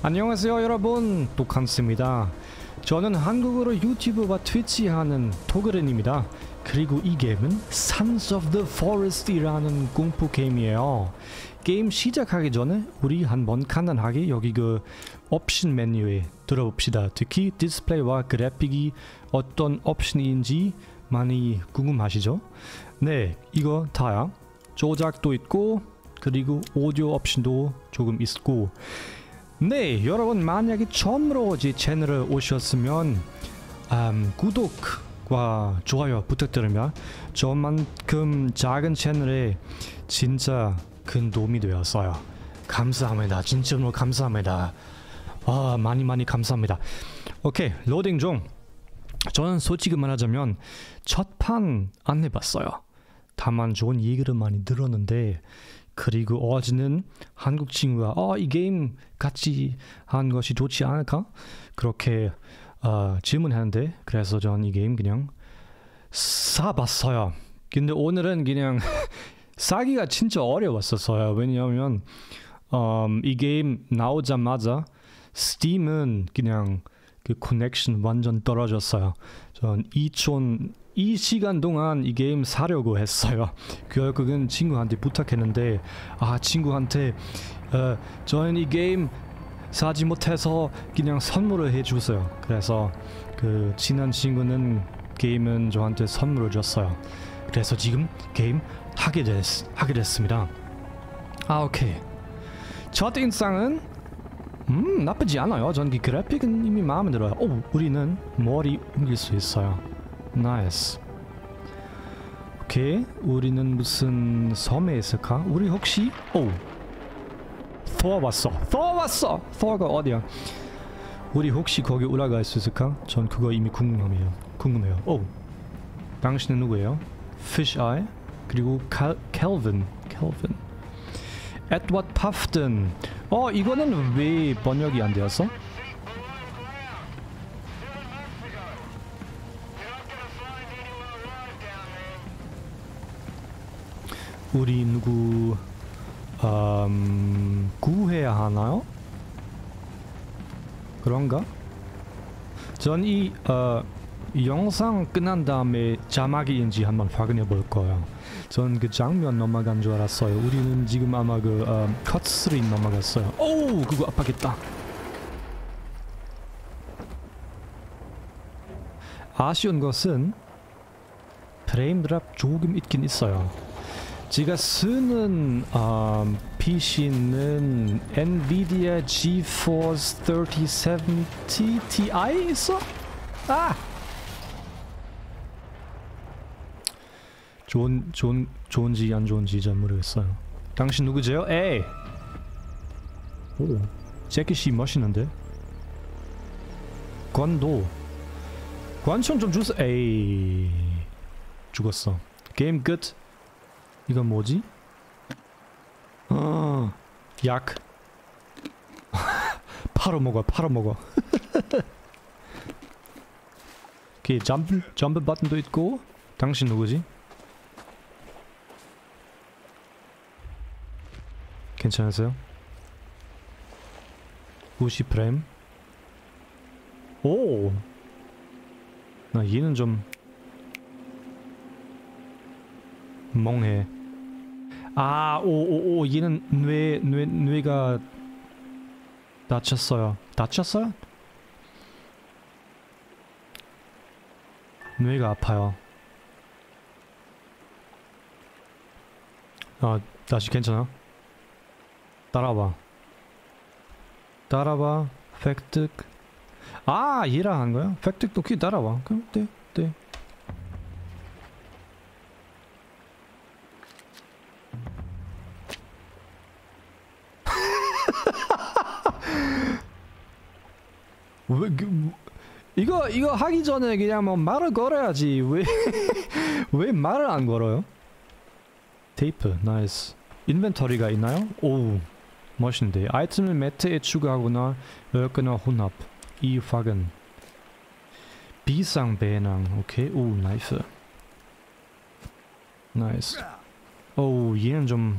안녕하세요 여러분. 똑한스입니다. 저는 한국어로 유튜브와 트위치 하는 토그렌입니다. 그리고 이 게임은 Sons of the Forest이라는 공포 게임이에요. 게임 시작하기 전에 우리 한번 간단하게 여기 그 옵션 메뉴에 들어봅시다. 특히 디스플레이와 그래픽이 어떤 옵션인지 많이 궁금하시죠? 네 이거 다야 조작도 있고 그리고 오디오 옵션도 조금 있고 네 여러분 만약에 처음으로 제 채널을 오셨으면 음, 구독과 좋아요 부탁드립니다 저만큼 작은 채널에 진짜 큰 도움이 되었어요. 감사합니다. 진짜로 감사합니다. 아 많이 많이 감사합니다. 오케이 로딩 중. 저는 솔직히 말하자면 첫 판 안 해봤어요. 다만 좋은 얘기를 많이 들었는데 그리고 어제는 한국 친구가 어, 이 게임 같이 한 것이 좋지 않을까? 그렇게 어, 질문했는데 그래서 전 이 게임 그냥 사봤어요. 근데 오늘은 그냥 사기가 진짜 어려웠었어요. 왜냐하면 음, 이 게임 나오자마자 스팀은 그냥 그 connection 완전 떨어졌어요. 전 2촌 이 시간 동안 이 게임 사려고 했어요. 결국은 친구한테 부탁했는데 아 친구한테 어, 저는 이 게임 사지 못해서 그냥 선물을 해주세요. 그래서 그 친한 친구는 게임은 저한테 선물을 줬어요. 그래서 지금 게임 하게 됐 하게 됐습니다. 아 오케이. 첫 인상은 음 나쁘지 않아요. 전기 그래픽은 이미 마음에 들어요. 오 우리는 머리 옮길 수 있어요. 나이스. 오케이. 우리는 무슨 섬에 있을까? 우리 혹시 오. 더 왔어. 더 왔어. 더가 어디야? 우리 혹시 거기 올라갈 수 있을까? 전 그거 이미 궁금해요. 궁금해요. 오. 당신은 누구예요? Fish Eye 그리고 칼 켈빈. 켈빈. 에드워드 파프튼. 어 이거는 왜 번역이 안 되었어? 우리 누구 음, 구해야 하나요? 그런가? 전이 어, 영상 끝난 다음에 자막인지 한번 확인해 볼 거예요. 전 그 장면 넘어간 줄 알았어요. 우리는 지금 아마 그 어, 컷3 넘어갔어요. 오 그거 아파겠다. 아쉬운 것은 프레임 드랍 조금 있긴 있어요. 제가 쓰는 음, PC는 NVIDIA GeForce 3070 Ti 있어? 아! 좋은 좋은 좋은지 안 좋은지 잘 모르겠어요. 당신 누구세요? 에이. 오, 재킷이 멋있는데. 관도. 관총 좀 주세요. 에이. 죽었어. 게임 끝. 이건 뭐지? 아, 약. 팔아먹어, 팔아먹어. 오케이, 점프, 점프 버튼도 있고. 당신 누구지? 괜찮으세요? 90프레임? 오! 나 얘는 좀 멍해. 아, 오, 오, 오, 얘는 뇌, 뇌, 뇌가 다쳤어요. 다쳤어요? 뇌가 아파요. 아, 다시 괜찮아? 따라와. 따라와. 팩트. 아, 얘랑 한 거야? 팩트도 키 따라와. 그럼 네, 네. 왜, 그, 뭐, 이거 이거 하기 전에 그냥 뭐 말을 걸어야지. 왜 왜 말을 안 걸어요? 테이프 nice. inventory가 있나요? 오 멋있는데. 아이템을 매트에 추가하거나 열거나 혼합. 이 확인 비상 배낭. 오케이. 오 nice. nice. 오 얘는 좀오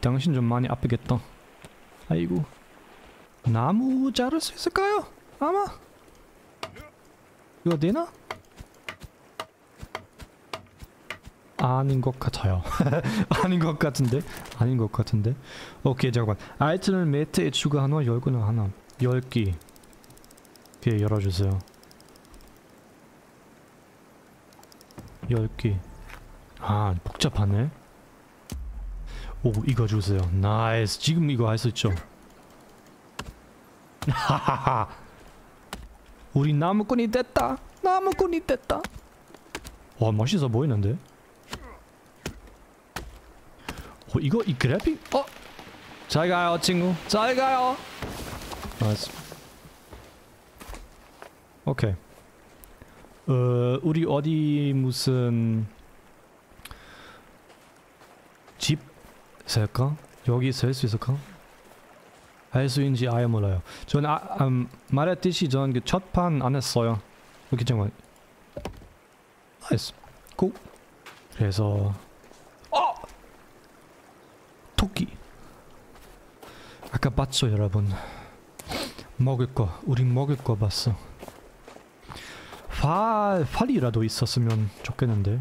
당신 좀 많이 아프겠다. 아이고 나무 자를 수 있을까요? 아마 이거 되나? 아닌 것 같아요. 아닌 것 같은데? 아닌 것 같은데? 오케이 잠깐 아이템을 매트에 추가한 후 열거는 하나 10개 오케이 열어주세요 10개 아 복잡하네 오 이거 주세요 nice 지금 이거 할 수 있죠 하하하. 우리 나무꾼이 됐다. 나무꾼이 됐다. 와 멋있어 보이는데? 어 이거 이 그래픽? 어? 잘 가요 친구. 잘 가요. nice 오케이. 어 우리 어디 무슨 집 살까? 여기 살 수 있을까? 할 수 있는지 아예 몰라요. 전 아, 음, 말했듯이 전 그 첫판 안 했어요. 이렇게 정말 nice go! 그래서 어! 토끼. 아까 봤죠 여러분? 먹을 거 우리 먹을 거 봤어. 활 활이라도 있었으면 좋겠는데.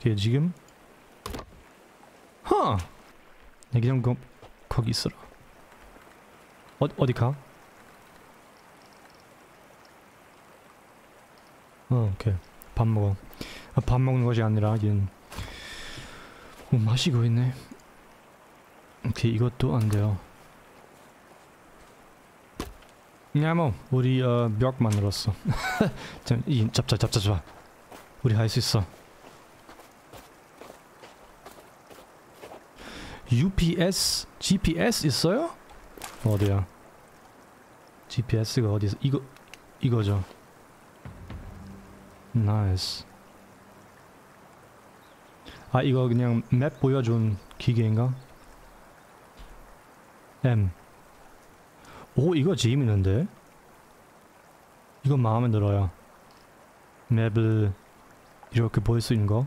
걔 지금? 허내 그냥 거, 거기 있어라. 어, 어디 가? 어 오케이. 밥 먹어. 아, 밥 먹는 것이 아니라 얘는 뭐 마시고 있네. 오케이 이것도 안 돼요. 야뭐 우리 어, 벽 만들었어. 잡자 잡자 잡아 우리 할 수 있어 UPS, GPS 있어요? 어디야? GPS가 어디 있어? 이거 이거죠. nice. 아 이거 그냥 map 보여준 기계인가? M. 오 이거 재밌는데? 이거 마음에 들어요. map을 이렇게 볼 수 있는 거.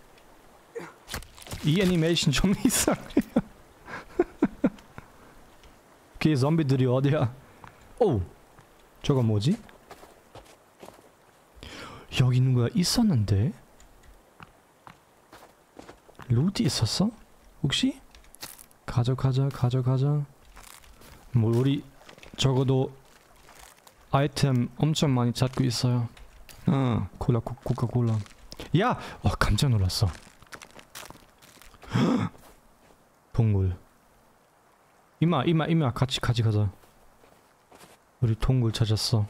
이 애니메이션 좀 이상해요. 그 좀비들이 어디야? 오. 저거 뭐지? 여기 거야? 있었는데? 루트 있었어? 혹시? 가져가자 가져가자. 뭐 우리 적어도 아이템 엄청 많이 찾고 있어요. 어 콜라 코, 코카콜라. 야! 어 깜짝 놀랐어 동굴. 이마 이마 이마 같이 같이 가자. 우리 동굴 찾았어.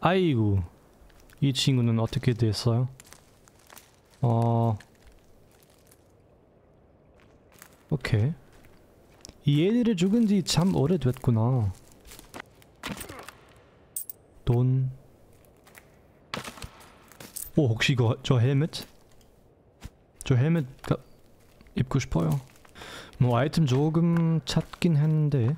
아이고 이 친구는 어떻게 됐어요? 어 오케이. 이 애들이 죽은 지 참 오래됐구나. 돈. 오, 혹시 이거 저 헬멧? 저 헬멧 가, 입고 싶어요. 뭐 아이템 조금 찾긴 했는데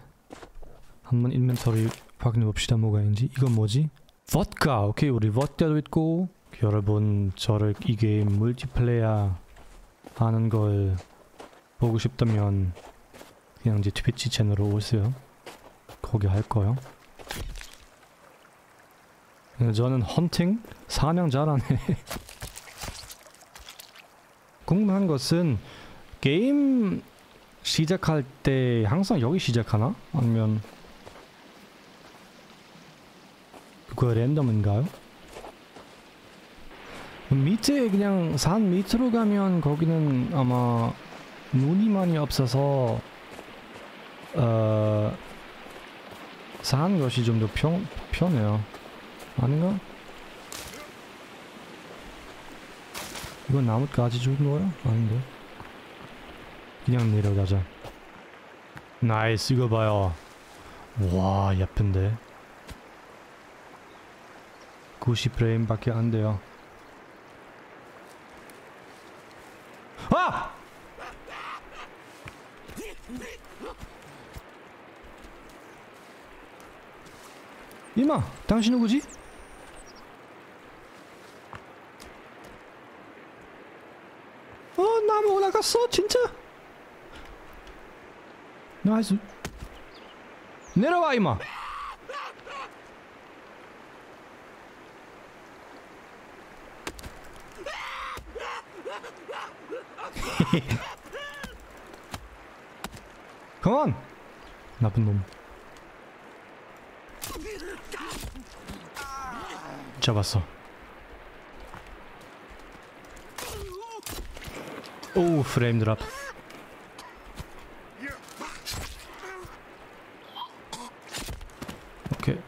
한번 inventory 확인해 봅시다 뭐가 있는지. 이건 뭐지? 보드카. 오케이 우리 보드카도 있고 여러분 저를 이 게임 물티플레이어 하는 걸 보고 싶다면 그냥 이제 트위치 채널로 오세요. 거기 할 거요. 저는 헌팅? 사냥 잘하네. 궁금한 것은 게임 시작할 때 항상 여기 시작하나? 아니면 그거 랜덤인가요? 밑에 그냥 산 밑으로 가면 거기는 아마 눈이 많이 없어서 어 사는 것이 좀 더 편해요. 아닌가? 이건 나뭇가지 죽은 거야? 아닌데 그냥 내려가자 nice 이거 봐요 와 예쁜데 90프레임밖에 안 돼요 아! 이마 당신 누구지? 어 나무 올라갔어 진짜. 나이스. 내려와 이마. 컴온 나쁜 놈. 잡았어 오 프레임 드랍. 오케이.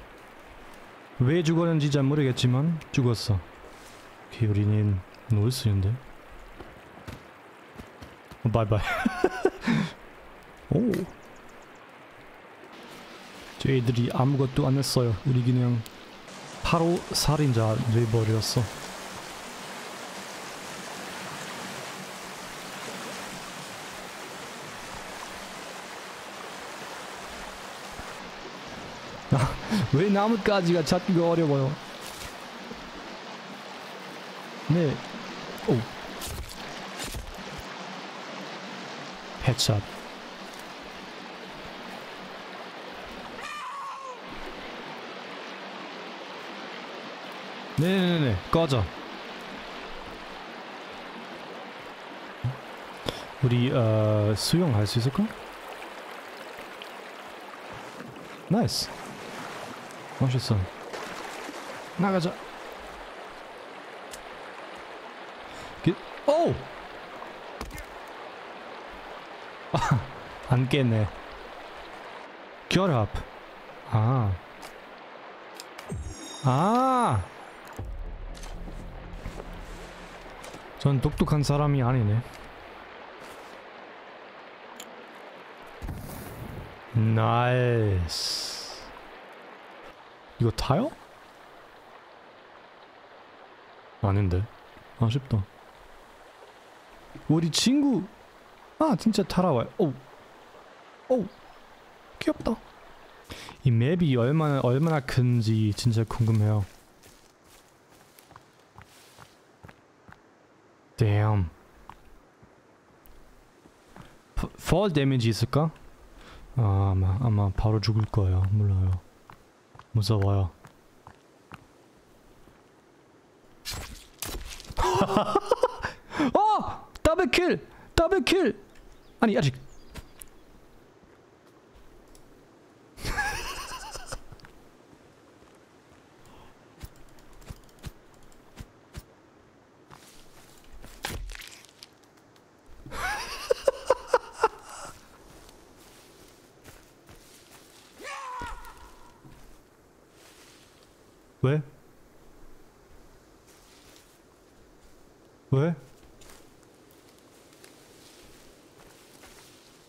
왜 죽었는지 잘 모르겠지만 죽었어. 오케이 우리는 놓을 수 있는데. 어, 바이바이. 오. 저희들이 아무것도 안 했어요 우리 그냥 바로 살인자 돼버렸어 왜 나뭇가지가 찾기가 어려워요? 네. 오. 헤드샷. 네네네. 꺼져. 우리 어 수영할 수 있을까? 나이스 멋있어 나가자 기, 오! 아, 안 깼네 결합 아 아! 전 똑똑한 사람이 아니네. nice. 이거 타요? 아닌데. 아쉽다. 우리 친구. 아, 진짜 따라와요. 오. 오. 귀엽다. 이 map이 얼마나, 얼마나 큰지 진짜 궁금해요. Damn. fall 데미지 있을까? 아, 아마 아마 바로 죽을 거예요. 몰라요. 무서워요. 어! 더블킬! 더블킬! 아니 아직 왜? 왜?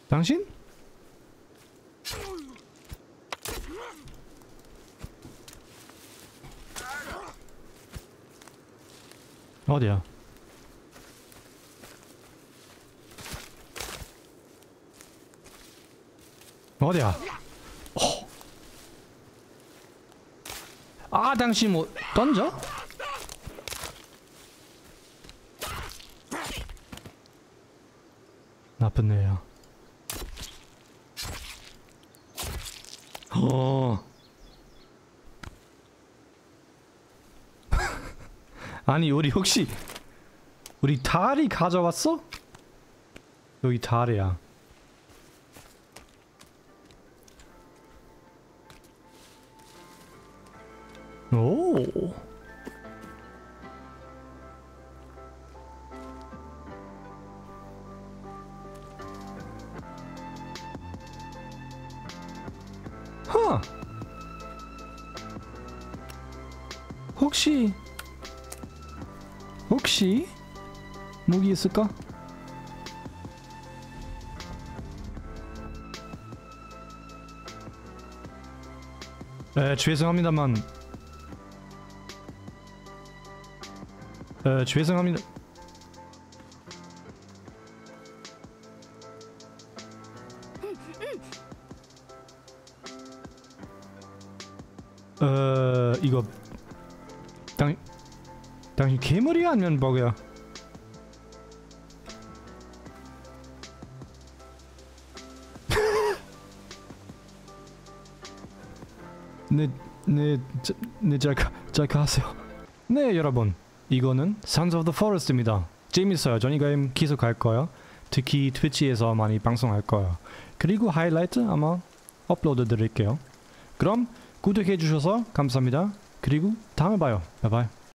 당신? 어디야? 어디야? 아, 당신 뭐 던져? 나쁜 애야. 어. 아니, 우리 혹시 우리 다리 가져왔어? 여기 다리야. 오. 허. 혹시 혹시 무기 있을까? 에, 죄송합니다만 에, 죄송합니다 어 이거 당 당신 괴물이야 아니면 버그야? 네, 네, 자, 네, 잘, 가, 잘 가세요. 네, 여러분. 이거는 Sons of the Forest입니다. 재밌어요. 전 이 게임 계속 할 거예요. 특히 트위치에서 많이 방송할 거예요. 그리고 하이라이트 아마 업로드 드릴게요. 그럼 구독해 주셔서 감사합니다. 그리고 다음에 봐요. 바이바이.